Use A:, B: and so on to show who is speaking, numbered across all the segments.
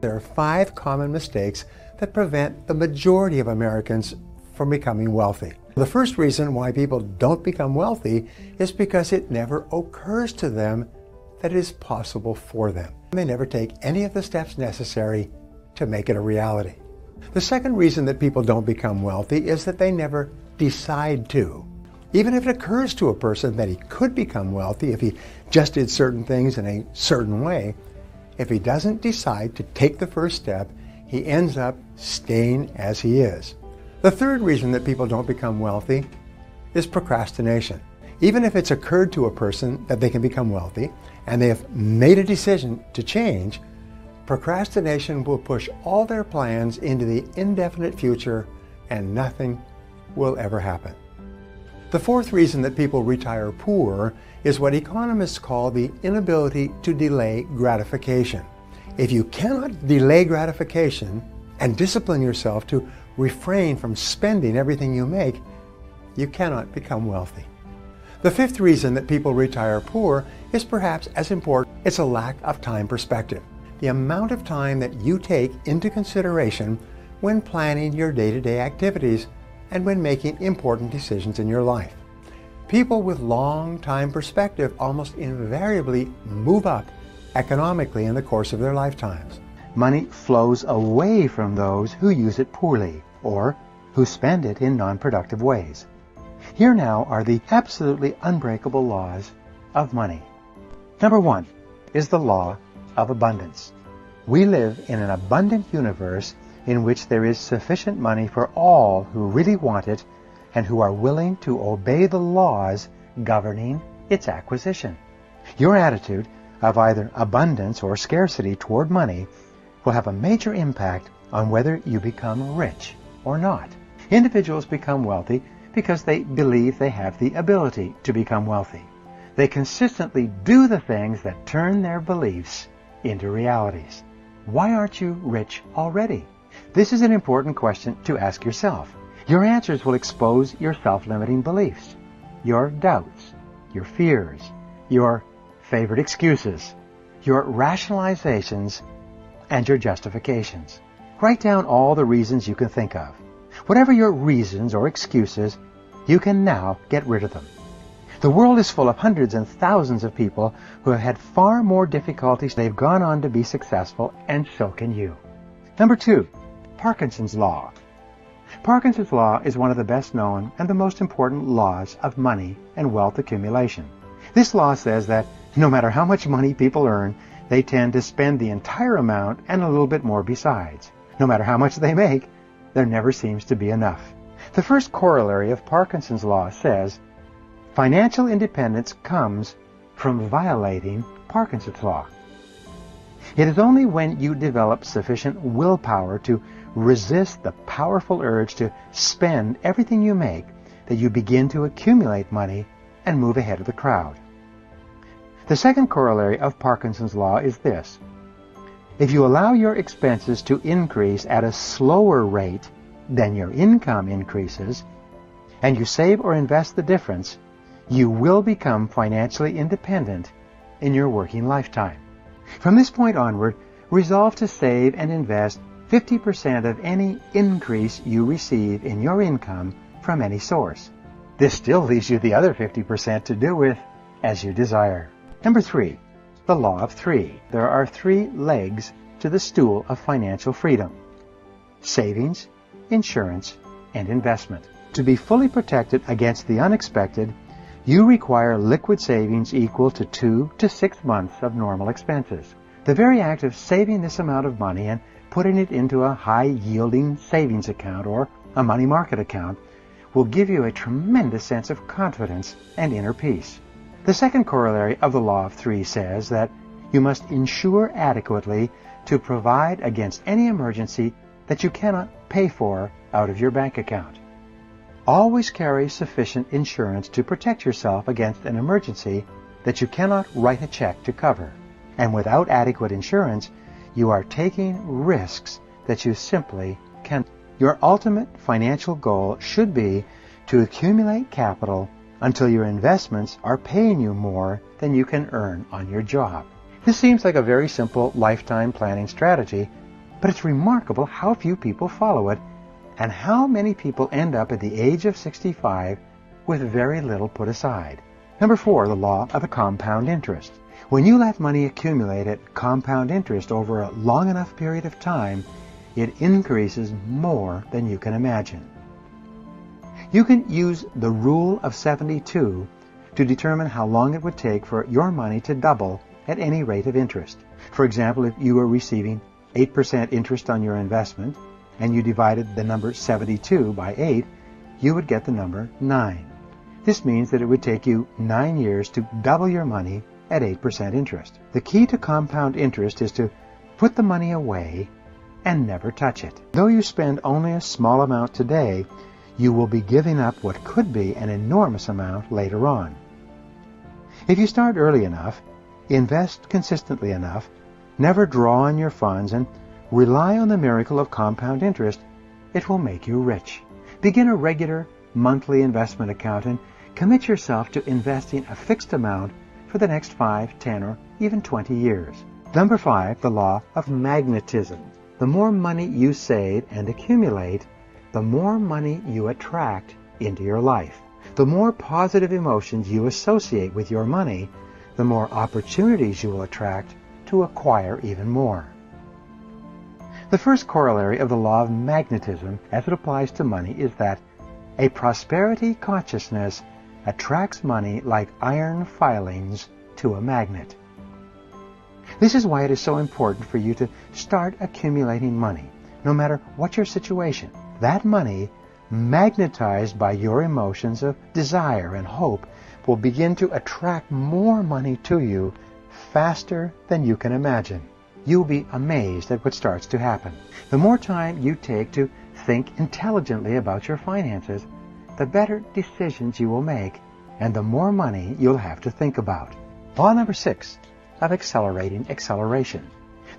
A: There are five common mistakes that prevent the majority of Americans from becoming wealthy. The first reason why people don't become wealthy is because it never occurs to them that it is possible for them. They never take any of the steps necessary to make it a reality. The second reason that people don't become wealthy is that they never decide to. Even if it occurs to a person that he could become wealthy if he just did certain things in a certain way, if he doesn't decide to take the first step, he ends up staying as he is. The third reason that people don't become wealthy is procrastination. Even if it's occurred to a person that they can become wealthy and they have made a decision to change, procrastination will push all their plans into the indefinite future and nothing will ever happen. The fourth reason that people retire poor is what economists call the inability to delay gratification. If you cannot delay gratification and discipline yourself to refrain from spending everything you make, you cannot become wealthy. The fifth reason that people retire poor is perhaps as important. It's a lack of time perspective. The amount of time that you take into consideration when planning your day-to-day activities and when making important decisions in your life. People with long time perspective almost invariably move up economically in the course of their lifetimes.
B: Money flows away from those who use it poorly or who spend it in non-productive ways. Here now are the absolutely unbreakable laws of money. Number one is the law of abundance. We live in an abundant universe in which there is sufficient money for all who really want it and who are willing to obey the laws governing its acquisition. Your attitude of either abundance or scarcity toward money will have a major impact on whether you become rich or not. Individuals become wealthy because they believe they have the ability to become wealthy. They consistently do the things that turn their beliefs into realities. Why aren't you rich already? This is an important question to ask yourself. Your answers will expose your self-limiting beliefs, your doubts, your fears, your favorite excuses, your rationalizations, and your justifications. Write down all the reasons you can think of. Whatever your reasons or excuses, you can now get rid of them. The world is full of hundreds and thousands of people who have had far more difficulties. They've gone on to be successful, and so can you. Number two, Parkinson's Law. Parkinson's Law is one of the best known and the most important laws of money and wealth accumulation. This law says that no matter how much money people earn, they tend to spend the entire amount and a little bit more besides. No matter how much they make, there never seems to be enough. The first corollary of Parkinson's law says financial independence comes from violating Parkinson's law. It is only when you develop sufficient willpower to resist the powerful urge to spend everything you make that you begin to accumulate money and move ahead of the crowd. The second corollary of Parkinson's law is this. If you allow your expenses to increase at a slower rate then your income increases, and you save or invest the difference, you will become financially independent in your working lifetime. From this point onward, resolve to save and invest 50% of any increase you receive in your income from any source. This still leaves you the other 50% to do with as you desire. Number three, the law of three. There are three legs to the stool of financial freedom. Savings, insurance, and investment. To be fully protected against the unexpected, you require liquid savings equal to two to six months of normal expenses. The very act of saving this amount of money and putting it into a high-yielding savings account or a money market account will give you a tremendous sense of confidence and inner peace. The second corollary of the law of three says that you must insure adequately to provide against any emergency that you cannot pay for out of your bank account. Always carry sufficient insurance to protect yourself against an emergency that you cannot write a check to cover. And without adequate insurance, you are taking risks that you simply can't. Your ultimate financial goal should be to accumulate capital until your investments are paying you more than you can earn on your job. This seems like a very simple lifetime planning strategy But it's remarkable how few people follow it and how many people end up at the age of 65 with very little put aside. Number four, the law of the compound interest. When you let money accumulate at compound interest over a long enough period of time, it increases more than you can imagine. You can use the rule of 72 to determine how long it would take for your money to double at any rate of interest. For example, if you were receiving 8% interest on your investment and you divided the number 72 by 8, you would get the number 9. This means that it would take you 9 years to double your money at 8% interest. The key to compound interest is to put the money away and never touch it. Though you spend only a small amount today, you will be giving up what could be an enormous amount later on. If you start early enough, invest consistently enough, never draw on your funds, and rely on the miracle of compound interest, it will make you rich. Begin a regular monthly investment account and commit yourself to investing a fixed amount for the next 5, 10, or even 20 years. Number 5, the law of magnetism. The more money you save and accumulate, the more money you attract into your life. The more positive emotions you associate with your money, the more opportunities you will attract to acquire even more. The first corollary of the law of magnetism as it applies to money is that a prosperity consciousness attracts money like iron filings to a magnet. This is why it is so important for you to start accumulating money, no matter what your situation. That money, magnetized by your emotions of desire and hope, will begin to attract more money to you faster than you can imagine. You'll be amazed at what starts to happen. The more time you take to think intelligently about your finances, the better decisions you will make and the more money you'll have to think about. Law number six of accelerating acceleration.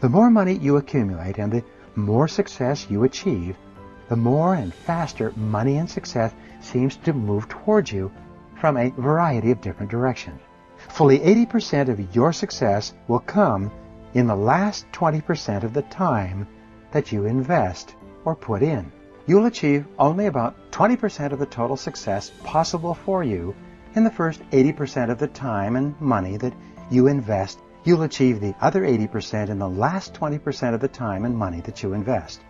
B: The more money you accumulate and the more success you achieve, the more and faster money and success seems to move towards you from a variety of different directions. Fully 80% of your success will come in the last 20% of the time that you invest or put in. You'll achieve only about 20% of the total success possible for you in the first 80% of the time and money that you invest. You'll achieve the other 80% in the last 20% of the time and money that you invest.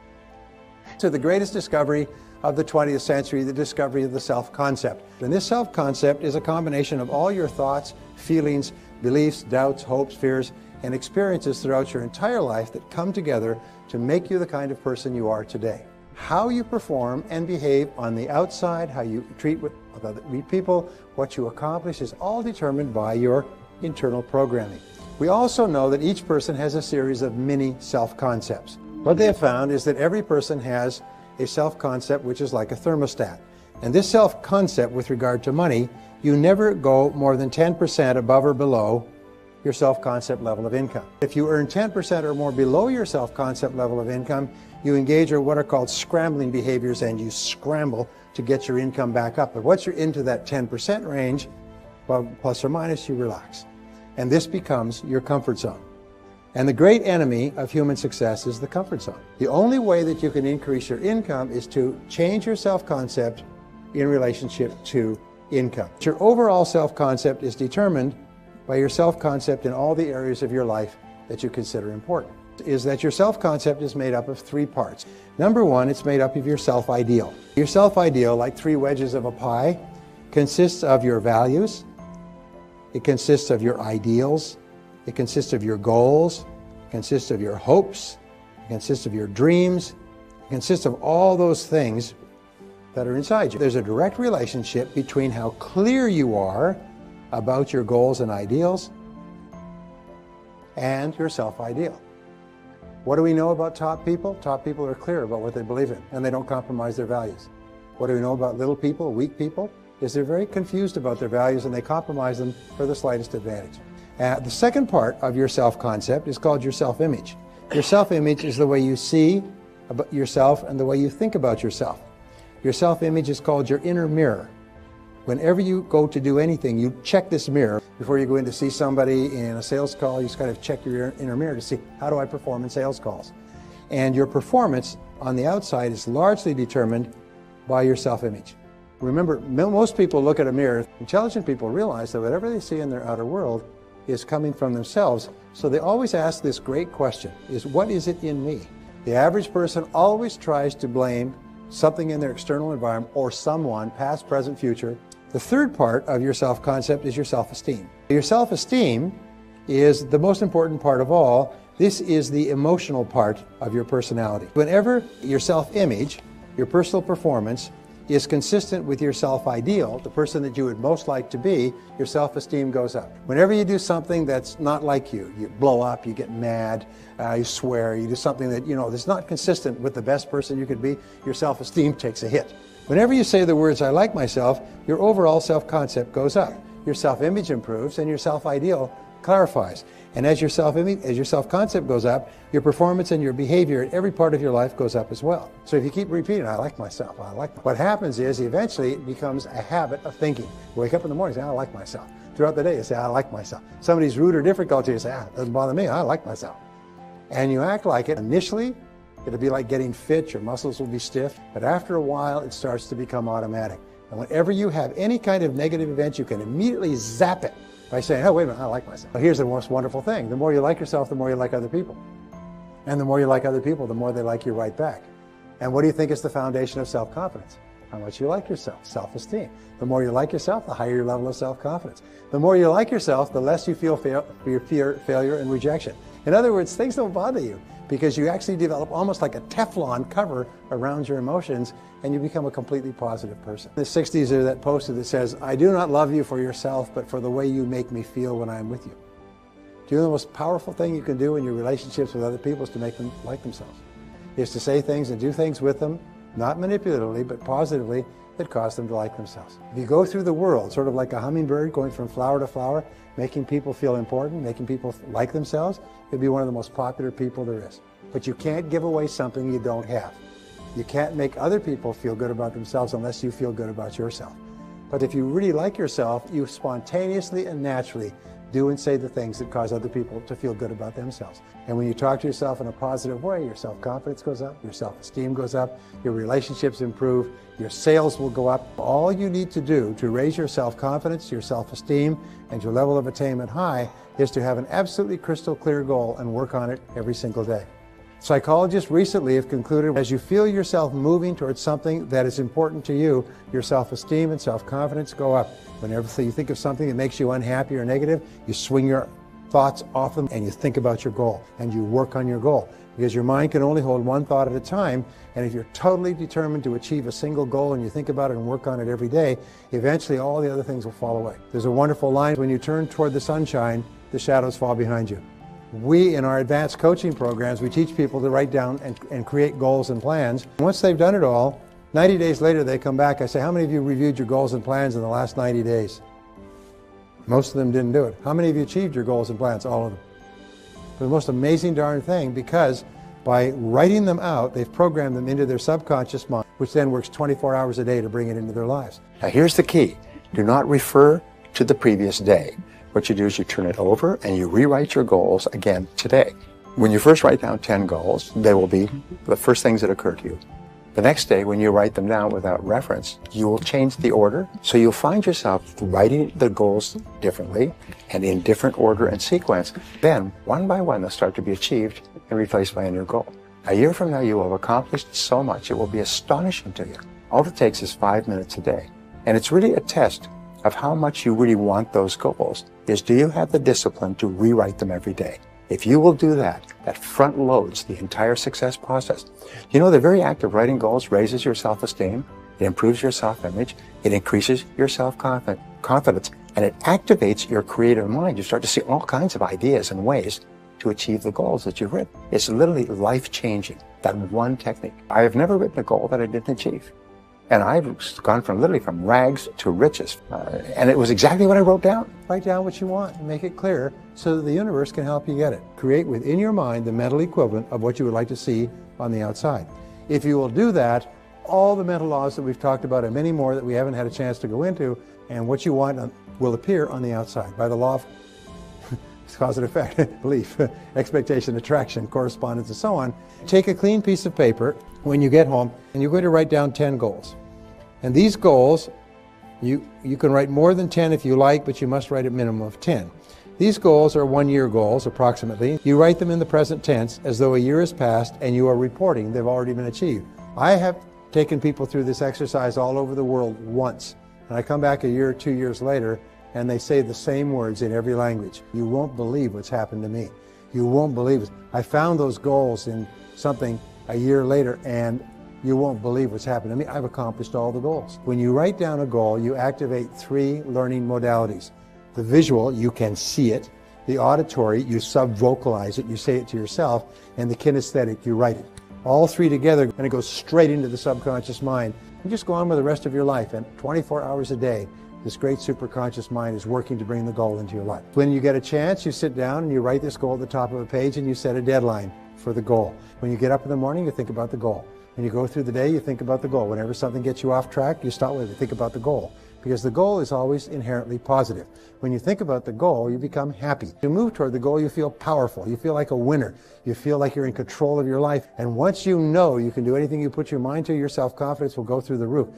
A: To the greatest discovery of the 20th century, the discovery of the self concept. And this self concept is a combination of all your thoughts, feelings, beliefs, doubts, hopes, fears, and experiences throughout your entire life that come together to make you the kind of person you are today. How you perform and behave on the outside, how you treat with other people, what you accomplish is all determined by your internal programming. We also know that each person has a series of mini self concepts. What they have found is that every person has a self concept which is like a thermostat. And this self concept with regard to money, you never go more than 10% above or below your self concept level of income. If you earn 10% or more below your self concept level of income, you engage in what are called scrambling behaviors and you scramble to get your income back up. But once you're into that 10% range, well, plus or minus, you relax. And this becomes your comfort zone. And the great enemy of human success is the comfort zone. The only way that you can increase your income is to change your self concept in relationship to income. Your overall self concept is determined by your self concept in all the areas of your life that you consider important. Is that your self concept is made up of three parts. Number one, it's made up of your self ideal. Your self ideal, like three wedges of a pie, consists of your values, it consists of your ideals, it consists of your goals, it consists of your hopes, it consists of your dreams, it consists of all those things that are inside you. There's a direct relationship between how clear you are about your goals and ideals and your self ideal. What do we know about top people? Top people are clear about what they believe in and they don't compromise their values. What do we know about little people, weak people? Is they're very confused about their values and they compromise them for the slightest advantage. Uh, the second part of your self concept is called your self image. Your self image is the way you see about yourself and the way you think about yourself. Your self image is called your inner mirror. Whenever you go to do anything, you check this mirror. Before you go in to see somebody in a sales call, you just kind of check your inner mirror to see how do I perform in sales calls. And your performance on the outside is largely determined by your self image. Remember, most people look at a mirror. Intelligent people realize that whatever they see in their outer world is coming from themselves. So they always ask this great question is what is it in me? The average person always tries to blame something in their external environment or someone, past, present, future. The third part of your self concept is your self esteem. Your self esteem is the most important part of all. This is the emotional part of your personality. Whenever your self image, your personal performance, is consistent with your self ideal, the person that you would most like to be, your self esteem goes up. Whenever you do something that's not like you, you blow up, you get mad, uh, you swear, you do something that, you know, that's not consistent with the best person you could be, your self esteem takes a hit. Whenever you say the words, I like myself, your overall self concept goes up. Your self image improves and your self ideal clarifies. And as your self image, as your self concept goes up, your performance and your behavior in every part of your life goes up as well. So if you keep repeating, I like myself, I like, what happens is eventually it becomes a habit of thinking. You wake up in the morning, and say, I like myself. Throughout the day, you say, I like myself. Somebody's rude or difficult to you, you say, ah, doesn't bother me, I like myself. And you act like it. Initially, it'll be like getting fit, your muscles will be stiff, but after a while, it starts to become automatic. And whenever you have any kind of negative event, you can immediately zap it by saying, oh, wait a minute, I like myself. Here's the most wonderful thing. The more you like yourself, the more you like other people. And the more you like other people, the more they like you right back. And what do you think is the foundation of self-confidence? How much you like yourself, self-esteem. The more you like yourself, the higher your level of self-confidence. The more you like yourself, the less you feel fail, fear, fear, failure and rejection. In other words, things don't bother you because you actually develop almost like a Teflon cover around your emotions and you become a completely positive person. In the 60s, there's that poster that says, I do not love you for yourself, but for the way you make me feel when I'm with you. Do you know the most powerful thing you can do in your relationships with other people is to make them like themselves? Is to say things and do things with them, not manipulatively, but positively, that cause them to like themselves. If you go through the world, sort of like a hummingbird going from flower to flower, making people feel important, making people like themselves, you'll be one of the most popular people there is. But you can't give away something you don't have. You can't make other people feel good about themselves unless you feel good about yourself. But if you really like yourself, you spontaneously and naturally do and say the things that cause other people to feel good about themselves. And when you talk to yourself in a positive way, your self confidence goes up, your self esteem goes up, your relationships improve, your sales will go up. All you need to do to raise your self confidence, your self esteem, and your level of attainment high is to have an absolutely crystal clear goal and work on it every single day. Psychologists recently have concluded as you feel yourself moving towards something that is important to you, your self esteem and self confidence go up. Whenever you think of something that makes you unhappy or negative, you swing your thoughts off them and you think about your goal and you work on your goal. Because your mind can only hold one thought at a time. And if you're totally determined to achieve a single goal and you think about it and work on it every day, eventually all the other things will fall away. There's a wonderful line when you turn toward the sunshine, the shadows fall behind you. We, in our advanced coaching programs, we teach people to write down and, and create goals and plans. Once they've done it all, 90 days later they come back. I say, how many of you reviewed your goals and plans in the last 90 days? Most of them didn't do it. How many of you achieved your goals and plans? All of them. the most amazing darn thing because by writing them out, they've programmed them into their subconscious mind, which then works 24 hours a day to bring it into their lives.
C: Now here's the key. Do not refer to the previous day. What you do is you turn it over and you rewrite your goals again today. When you first write down 10 goals, they will be the first things that occur to you. The next day, when you write them down without reference, you will change the order. So you'll find yourself writing the goals differently and in different order and sequence. Then, one by one, they'll start to be achieved and replaced by a new goal. A year from now, you will have accomplished so much, it will be astonishing to you. All it takes is five minutes a day. And it's really a test of how much you really want those goals is do you have the discipline to rewrite them every day? If you will do that, that front loads the entire success process. You know, the very act of writing goals raises your self-esteem, it improves your self-image, it increases your self-confidence, and it activates your creative mind. You start to see all kinds of ideas and ways to achieve the goals that you've written. It's literally life-changing, that one technique. I have never written a goal that I didn't achieve. And I've gone from literally from rags to riches. Uh, and it was exactly what I wrote down.
A: Write down what you want and make it clear so that the universe can help you get it. Create within your mind the mental equivalent of what you would like to see on the outside. If you will do that, all the mental laws that we've talked about and many more that we haven't had a chance to go into, and what you want will appear on the outside by the law of cause and effect, belief, expectation, attraction, correspondence, and so on. Take a clean piece of paper when you get home and you're going to write down 10 goals. And these goals, you, you can write more than 10 if you like, but you must write a minimum of 10. These goals are one year goals approximately. You write them in the present tense as though a year has passed and you are reporting they've already been achieved. I have taken people through this exercise all over the world once. And I come back a year or two years later and they say the same words in every language. You won't believe what's happened to me. You won't believe it. I found those goals in something a year later and you won't believe what's happened to me. I've accomplished all the goals. When you write down a goal, you activate three learning modalities. The visual, you can see it. The auditory, you sub-vocalize it, you say it to yourself. And the kinesthetic, you write it. All three together, and it goes straight into the subconscious mind. You just go on with the rest of your life, and 24 hours a day, this great superconscious mind is working to bring the goal into your life. When you get a chance, you sit down and you write this goal at the top of a page and you set a deadline for the goal. When you get up in the morning, you think about the goal. When you go through the day, you think about the goal. Whenever something gets you off track, you stop with it, think about the goal. Because the goal is always inherently positive. When you think about the goal, you become happy. You move toward the goal, you feel powerful. You feel like a winner. You feel like you're in control of your life. And once you know you can do anything you put your mind to, your self confidence will go through the roof.